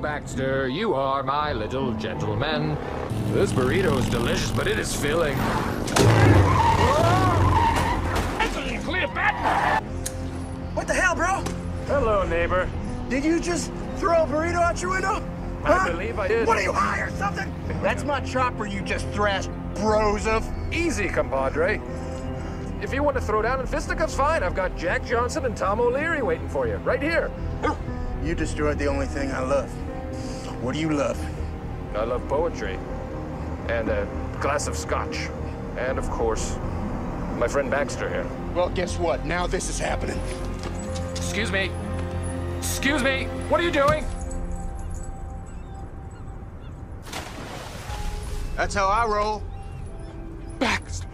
Baxter. You are my little gentleman. This burrito is delicious, but it is filling. What the hell, bro? Hello, neighbor. Did you just throw a burrito out your window? I believe I did. What are you high or something? That's my chopper you just thrashed, bros of. Easy, compadre. If you want to throw down in fisticuffs, fine. I've got Jack Johnson and Tom O'Leary waiting for you, right here. Oh, You destroyed the only thing I love. What do you love? I love poetry. And a glass of scotch. And, of course, my friend Baxter here. Well, guess what? Now this is happening. Excuse me. Excuse me. What are you doing? That's how I roll. Baxter. Huh?